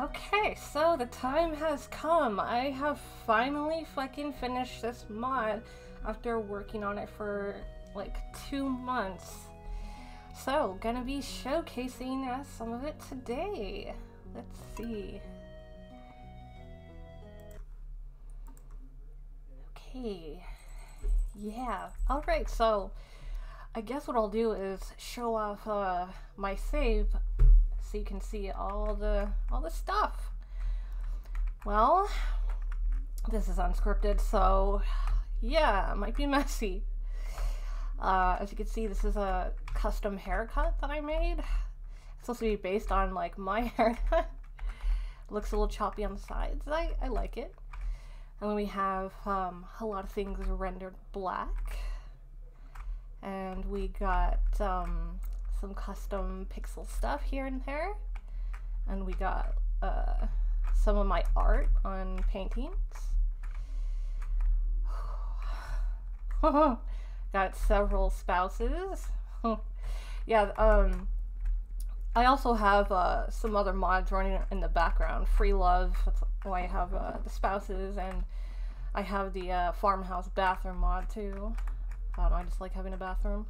Okay, so the time has come. I have finally fucking finished this mod after working on it for like two months. So, gonna be showcasing uh, some of it today. Let's see. Okay. Yeah. Alright, so I guess what I'll do is show off uh, my save so you can see all the all the stuff. Well, this is unscripted, so yeah, it might be messy. Uh, as you can see, this is a custom haircut that I made. It's supposed to be based on like my haircut. Looks a little choppy on the sides. I, I like it. And then we have um, a lot of things rendered black. And we got um, some custom pixel stuff here and there. And we got uh, some of my art on paintings. got several spouses. yeah, um, I also have uh, some other mods running in the background. Free Love, that's why I have uh, the spouses, and I have the uh, farmhouse bathroom mod too. I don't know, I just like having a bathroom.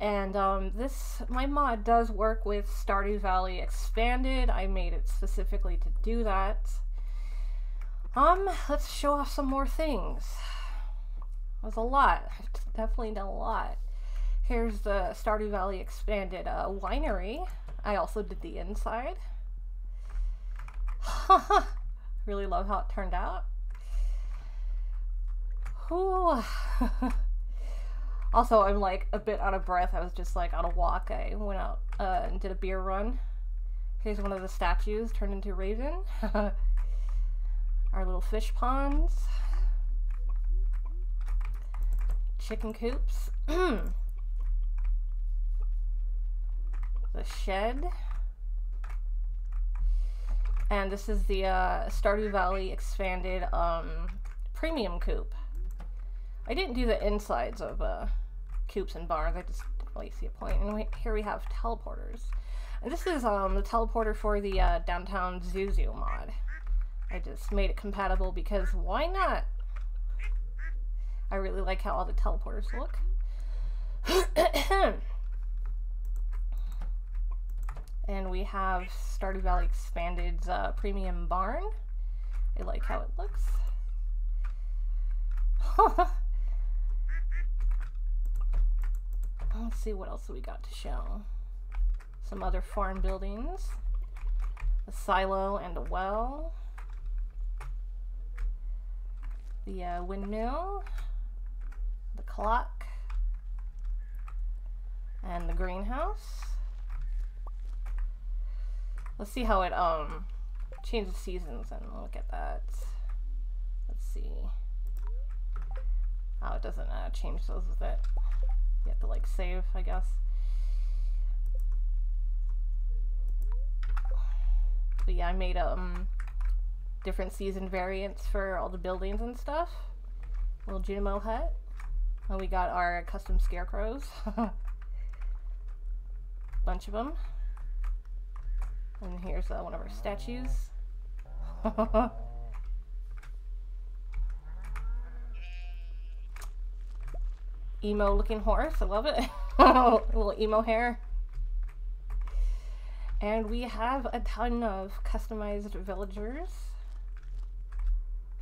And um, this, my mod does work with Stardew Valley Expanded. I made it specifically to do that. Um, let's show off some more things. There's a lot. I've definitely done a lot. Here's the Stardew Valley Expanded uh, winery. I also did the inside. really love how it turned out. Ooh. Also, I'm like a bit out of breath. I was just like on a walk. I went out uh, and did a beer run. Here's one of the statues turned into a Raven. Our little fish ponds. Chicken coops. the shed. And this is the uh, Stardew Valley expanded um, premium coop. I didn't do the insides of uh, coops and barns. I just didn't really see a point. And we, here we have teleporters. And this is um, the teleporter for the uh, downtown Zuzu mod. I just made it compatible because why not? I really like how all the teleporters look. and we have Stardew Valley Expanded's uh, premium barn. I like how it looks. Let's see what else we got to show. Some other farm buildings. A silo and a well. The uh, windmill. The clock. And the greenhouse. Let's see how it um changes seasons and look at that. Let's see. Oh, it doesn't uh, change those with it. You have to like save, I guess. But yeah, I made um different season variants for all the buildings and stuff. Little Junimo hut. And we got our custom scarecrows. Bunch of them. And here's uh, one of our statues. emo looking horse. I love it. little emo hair. And we have a ton of customized villagers.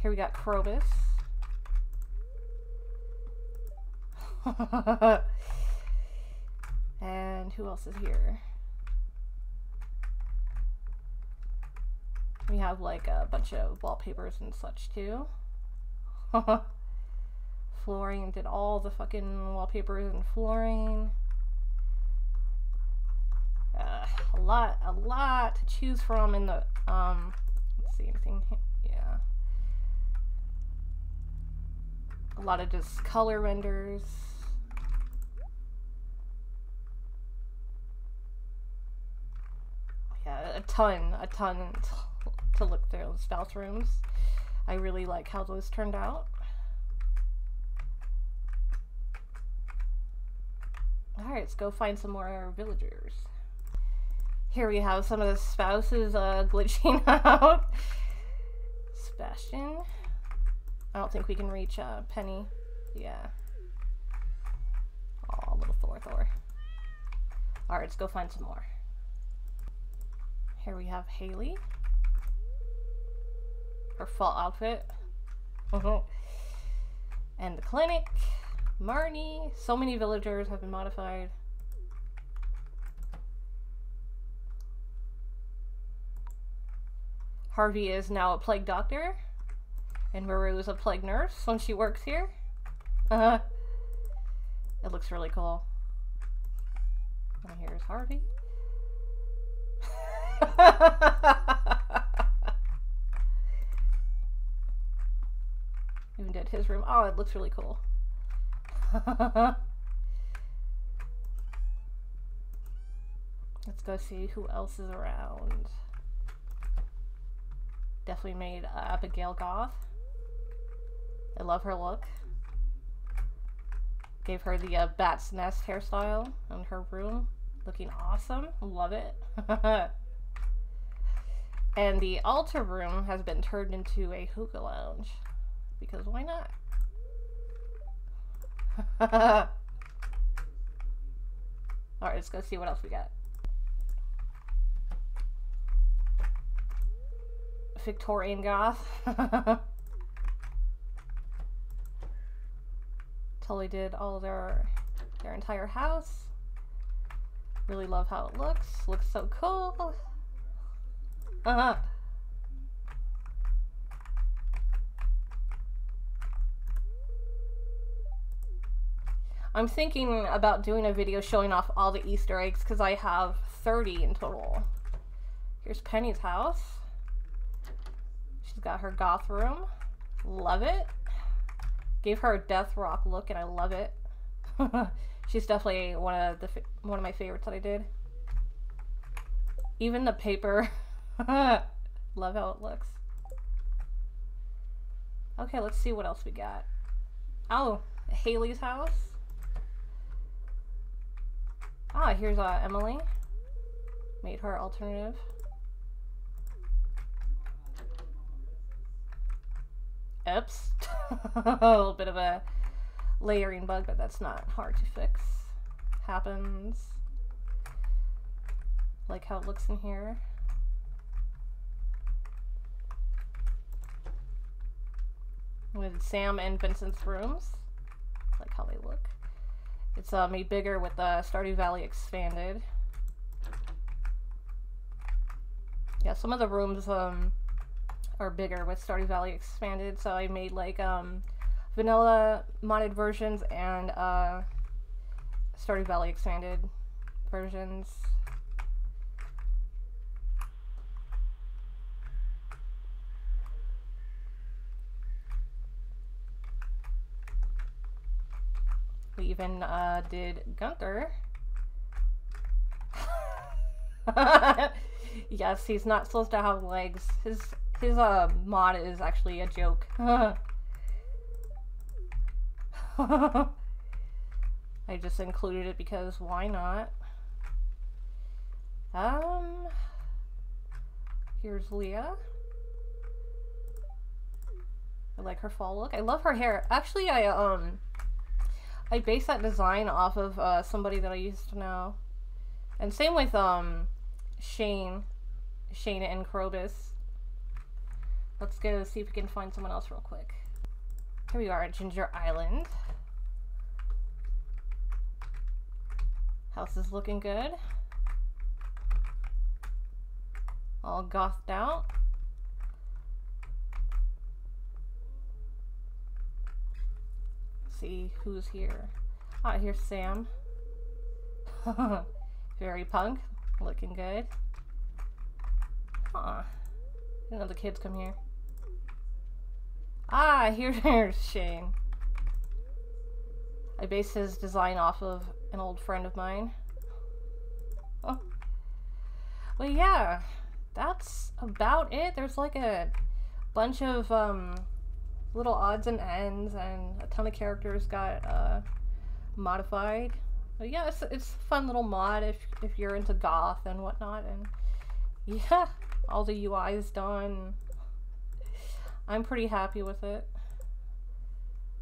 Here we got Krobus. and who else is here? We have like a bunch of wallpapers and such too flooring did all the fucking wallpapers and flooring. Uh, a lot, a lot to choose from in the, um, let's see, anything, here? yeah. A lot of just color renders. Yeah, a ton, a ton to look through spouse rooms. I really like how those turned out. Alright, let's go find some more villagers. Here we have some of the spouses uh, glitching out. Sebastian. I don't think we can reach uh, Penny. Yeah. Oh, little Thor Thor. Alright, let's go find some more. Here we have Haley. Her fall outfit. and the clinic. Marnie. So many villagers have been modified. Harvey is now a plague doctor. And Maru is a plague nurse when she works here. Uh -huh. It looks really cool. And here's Harvey. Even did his room. Oh, it looks really cool. Let's go see who else is around. Definitely made uh, Abigail Goth. I love her look. Gave her the uh, bat's nest hairstyle in her room. Looking awesome. Love it. and the altar room has been turned into a hookah lounge. Because why not? Alright, let's go see what else we got. Victorian goth. Totally did all their their entire house. Really love how it looks. Looks so cool. Uh -huh. I'm thinking about doing a video showing off all the Easter eggs because I have 30 in total. Here's Penny's house. She's got her goth room. Love it. Gave her a death rock look and I love it. She's definitely one of the one of my favorites that I did. Even the paper. love how it looks. Okay, let's see what else we got. Oh, Haley's house. Ah, here's uh, Emily. Made her alternative. Oops. a little bit of a layering bug, but that's not hard to fix. Happens. Like how it looks in here. With Sam and Vincent's rooms. Like how they look. It's uh, made bigger with uh, Stardew Valley expanded. Yeah, some of the rooms um, are bigger with Stardew Valley expanded, so I made like um, vanilla modded versions and uh, Stardew Valley expanded versions. We even uh, did Gunther. yes, he's not supposed to have legs. His his uh, mod is actually a joke. I just included it because why not? Um, here's Leah. I like her fall look. I love her hair. Actually, I um I based that design off of uh, somebody that I used to know. And same with um, Shane, Shane and Krobus. Let's go see if we can find someone else real quick. Here we are at Ginger Island. House is looking good. All gothed out. See who's here. Ah, here's Sam. Very punk. Looking good. Huh. Didn't know the kids come here. Ah, here's Shane. I based his design off of an old friend of mine. Oh. Well, yeah. That's about it. There's like a bunch of um, little odds and ends, and a ton of characters got uh, modified. but yeah, it's it's a fun little mod if if you're into goth and whatnot. And yeah, all the UI is done. I'm pretty happy with it.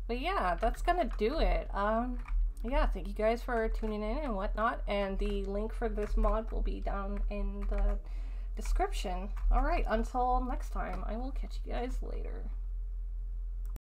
But yeah, that's gonna do it. Um, yeah, thank you guys for tuning in and whatnot. And the link for this mod will be down in the description. Alright, until next time, I will catch you guys later.